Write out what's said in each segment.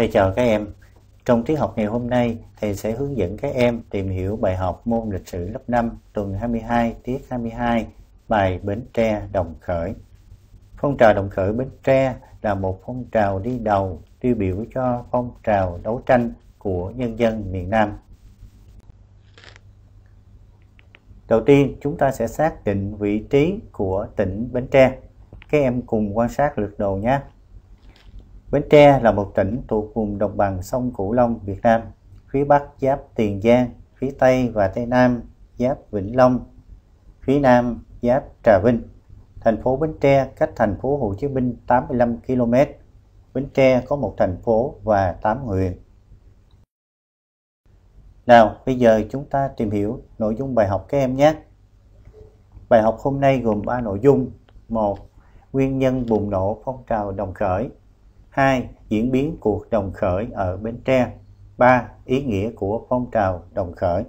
Thầy chào các em. Trong tiết học ngày hôm nay, thầy sẽ hướng dẫn các em tìm hiểu bài học môn lịch sử lớp 5 tuần 22 tiết 22 bài Bến Tre Đồng Khởi. Phong trào Đồng Khởi Bến Tre là một phong trào đi đầu tiêu biểu cho phong trào đấu tranh của nhân dân miền Nam. Đầu tiên, chúng ta sẽ xác định vị trí của tỉnh Bến Tre. Các em cùng quan sát lượt đồ nhé. Bến Tre là một tỉnh thuộc vùng đồng bằng sông Cửu Long, Việt Nam. Phía Bắc giáp Tiền Giang, phía Tây và Tây Nam giáp Vĩnh Long, phía Nam giáp Trà Vinh. Thành phố Bến Tre cách thành phố Hồ Chí Minh 85 km. Bến Tre có một thành phố và 8 huyện. Nào, bây giờ chúng ta tìm hiểu nội dung bài học các em nhé. Bài học hôm nay gồm 3 nội dung. 1. Nguyên nhân bùng nổ phong trào đồng khởi 2. Diễn biến cuộc đồng khởi ở Bến Tre 3. Ý nghĩa của phong trào đồng khởi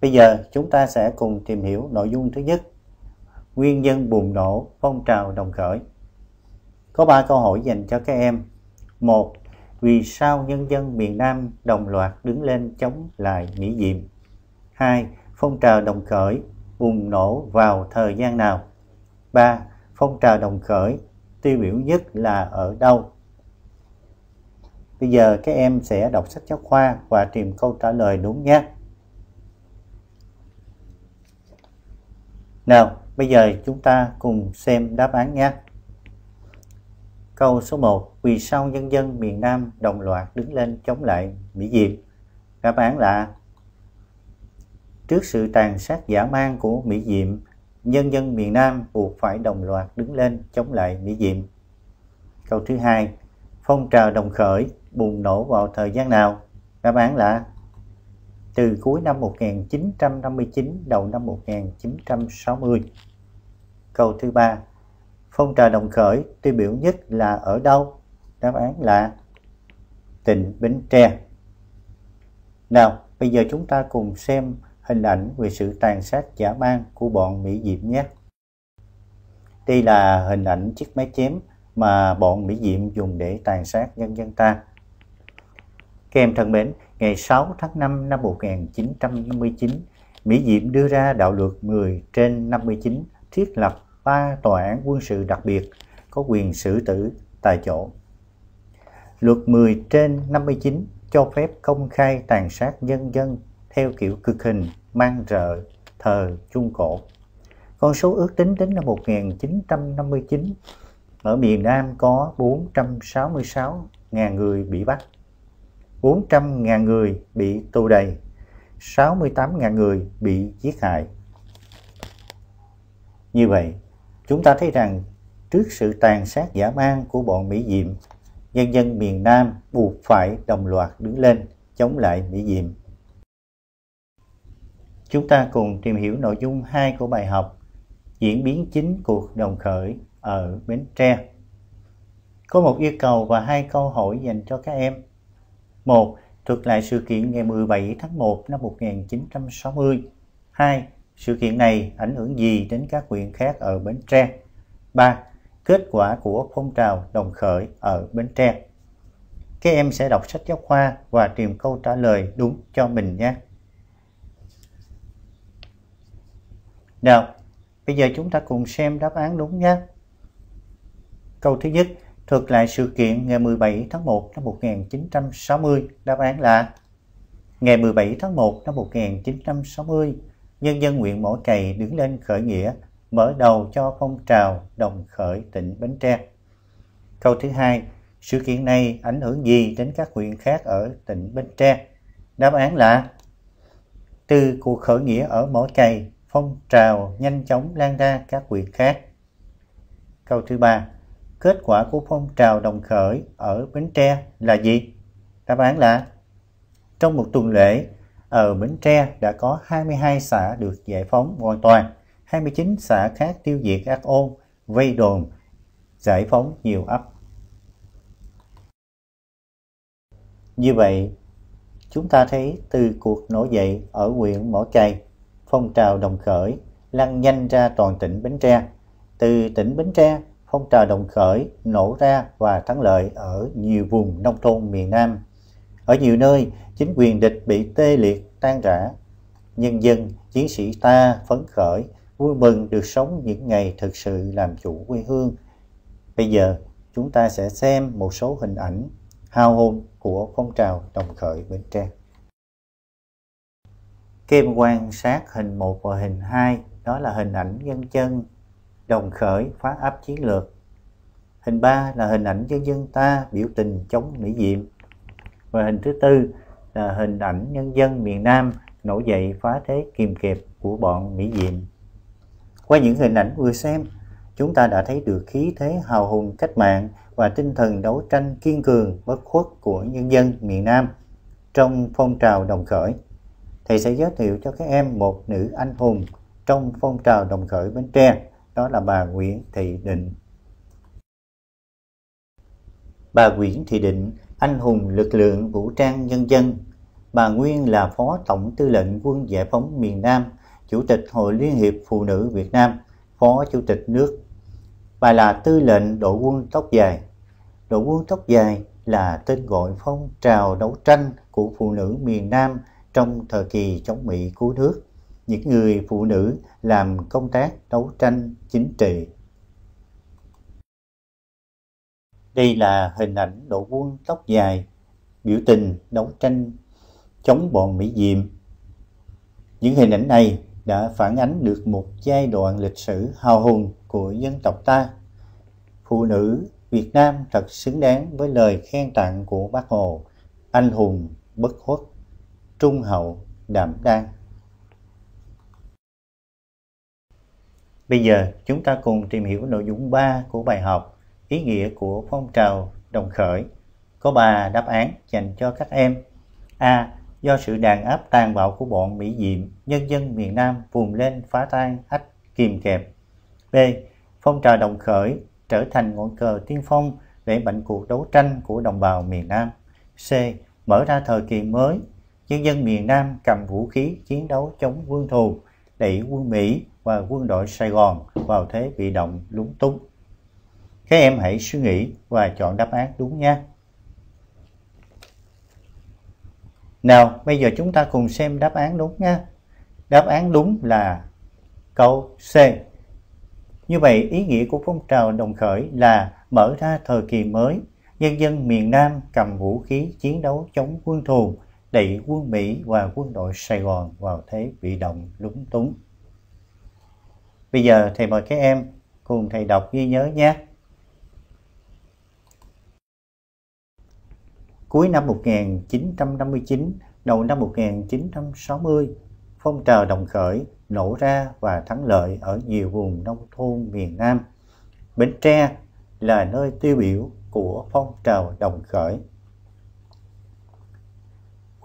Bây giờ chúng ta sẽ cùng tìm hiểu nội dung thứ nhất, Nguyên nhân bùng nổ phong trào đồng khởi Có 3 câu hỏi dành cho các em 1. Vì sao nhân dân miền Nam đồng loạt đứng lên chống lại Mỹ Diệm 2. Phong trào đồng khởi bùng nổ vào thời gian nào 3. Phong trào đồng khởi tiêu biểu nhất là ở đâu? Bây giờ các em sẽ đọc sách giáo khoa và tìm câu trả lời đúng nhé. Nào, bây giờ chúng ta cùng xem đáp án nhé. Câu số 1. Vì sao nhân dân miền Nam đồng loạt đứng lên chống lại Mỹ Diệm? Đáp án là Trước sự tàn sát giả man của Mỹ Diệm nhân dân miền Nam buộc phải đồng loạt đứng lên chống lại Mỹ Diệm. Câu thứ hai, phong trào đồng khởi bùng nổ vào thời gian nào? Đáp án là từ cuối năm 1959 đầu năm 1960. Câu thứ ba, phong trào đồng khởi tiêu biểu nhất là ở đâu? Đáp án là tỉnh Bến Tre. Nào, bây giờ chúng ta cùng xem hình ảnh về sự tàn sát giả man của bọn Mỹ Diệm nhé. Đây là hình ảnh chiếc máy chém mà bọn Mỹ Diệm dùng để tàn sát nhân dân ta. Các em thân mến, ngày 6 tháng 5 năm 1959, Mỹ Diệm đưa ra đạo luật 10 trên 59 thiết lập 3 tòa án quân sự đặc biệt có quyền xử tử tại chỗ. Luật 10 trên 59 cho phép công khai tàn sát nhân dân theo kiểu cực hình mang rợ thờ Trung Cổ. Con số ước tính đến năm 1959 ở miền Nam có 466.000 người bị bắt, 400.000 người bị tù đầy, 68.000 người bị giết hại. Như vậy, chúng ta thấy rằng trước sự tàn sát dã man của bọn Mỹ Diệm, nhân dân miền Nam buộc phải đồng loạt đứng lên chống lại Mỹ Diệm. Chúng ta cùng tìm hiểu nội dung 2 của bài học Diễn biến chính cuộc đồng khởi ở Bến Tre. Có một yêu cầu và hai câu hỏi dành cho các em. Một, Thuật lại sự kiện ngày 17 tháng 1 năm 1960. 2. Sự kiện này ảnh hưởng gì đến các huyện khác ở Bến Tre? 3. Kết quả của phong trào đồng khởi ở Bến Tre. Các em sẽ đọc sách giáo khoa và tìm câu trả lời đúng cho mình nhé. Được bây giờ chúng ta cùng xem đáp án đúng nhé. Câu thứ nhất, thuật lại sự kiện ngày 17 tháng 1 năm 1960, đáp án là Ngày 17 tháng 1 năm 1960, nhân dân huyện Mỏ Cày đứng lên khởi nghĩa, mở đầu cho phong trào đồng khởi tỉnh Bến Tre. Câu thứ hai, sự kiện này ảnh hưởng gì đến các huyện khác ở tỉnh Bến Tre? Đáp án là từ cuộc khởi nghĩa ở Mỏ Cày phong trào nhanh chóng lan ra các huyện khác. Câu thứ ba, kết quả của phong trào đồng khởi ở Bến Tre là gì? Đáp án là trong một tuần lễ, ở Bến Tre đã có 22 xã được giải phóng hoàn toàn, 29 xã khác tiêu diệt ác ôn, vây đồn, giải phóng nhiều ấp. Như vậy, chúng ta thấy từ cuộc nổi dậy ở huyện Mỏ Cày phong trào đồng khởi lan nhanh ra toàn tỉnh Bến Tre. Từ tỉnh Bến Tre, phong trào đồng khởi nổ ra và thắng lợi ở nhiều vùng nông thôn miền Nam. Ở nhiều nơi, chính quyền địch bị tê liệt, tan rã. Nhân dân, chiến sĩ ta phấn khởi, vui mừng được sống những ngày thực sự làm chủ quê hương. Bây giờ, chúng ta sẽ xem một số hình ảnh hào hùng của phong trào đồng khởi Bến Tre. Kim quan sát hình 1 và hình 2, đó là hình ảnh nhân dân đồng khởi phá áp chiến lược. Hình 3 là hình ảnh nhân dân ta biểu tình chống Mỹ Diệm. Và hình thứ tư là hình ảnh nhân dân miền Nam nổi dậy phá thế kiềm kẹp của bọn Mỹ Diệm. Qua những hình ảnh vừa xem, chúng ta đã thấy được khí thế hào hùng cách mạng và tinh thần đấu tranh kiên cường bất khuất của nhân dân miền Nam trong phong trào đồng khởi. Thầy sẽ giới thiệu cho các em một nữ anh hùng trong phong trào đồng khởi Bến Tre, đó là bà Nguyễn Thị Định. Bà Nguyễn Thị Định, anh hùng lực lượng vũ trang nhân dân. Bà nguyên là Phó Tổng Tư lệnh Quân Giải phóng miền Nam, Chủ tịch Hội Liên hiệp Phụ nữ Việt Nam, Phó Chủ tịch nước. Bà là Tư lệnh đội quân tóc dài. Đội quân tóc dài là tên gọi phong trào đấu tranh của phụ nữ miền Nam trong thời kỳ chống Mỹ cứu nước, những người phụ nữ làm công tác đấu tranh chính trị. Đây là hình ảnh đội quân tóc dài biểu tình đấu tranh chống bọn Mỹ Diệm. Những hình ảnh này đã phản ánh được một giai đoạn lịch sử hào hùng của dân tộc ta. Phụ nữ Việt Nam thật xứng đáng với lời khen tặng của Bác Hồ, anh hùng bất khuất trung hậu, đảm đang. Bây giờ chúng ta cùng tìm hiểu nội dung 3 của bài học ý nghĩa của phong trào đồng khởi. Có 3 đáp án dành cho các em. A. Do sự đàn áp tàn bạo của bọn Mỹ Diệm, nhân dân miền Nam vùng lên phá tan ách kìm kẹp. B. Phong trào đồng khởi trở thành ngọn cờ tiên phong để mạnh cuộc đấu tranh của đồng bào miền Nam. C. Mở ra thời kỳ mới nhân dân miền Nam cầm vũ khí chiến đấu chống quân thù, đẩy quân Mỹ và quân đội Sài Gòn vào thế bị động lúng túng. Các em hãy suy nghĩ và chọn đáp án đúng nhé. Nào, bây giờ chúng ta cùng xem đáp án đúng nhé. Đáp án đúng là câu C. Như vậy, ý nghĩa của phong trào đồng khởi là mở ra thời kỳ mới, nhân dân miền Nam cầm vũ khí chiến đấu chống quân thù, đẩy quân Mỹ và quân đội Sài Gòn vào thế bị động lúng túng. Bây giờ thầy mời các em cùng thầy đọc ghi nhớ nhé. Cuối năm 1959, đầu năm 1960, phong trào đồng khởi nổ ra và thắng lợi ở nhiều vùng nông thôn miền Nam. Bến Tre là nơi tiêu biểu của phong trào đồng khởi.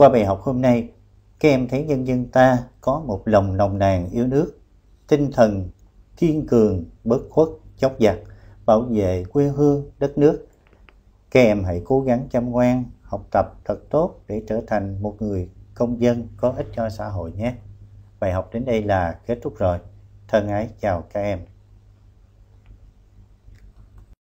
Qua bài học hôm nay, các em thấy nhân dân ta có một lòng nồng nàn yêu nước, tinh thần kiên cường, bất khuất, chốc giặc, bảo vệ quê hương, đất nước. Các em hãy cố gắng chăm ngoan, học tập thật tốt để trở thành một người công dân có ích cho xã hội nhé. Bài học đến đây là kết thúc rồi. Thân ái chào các em.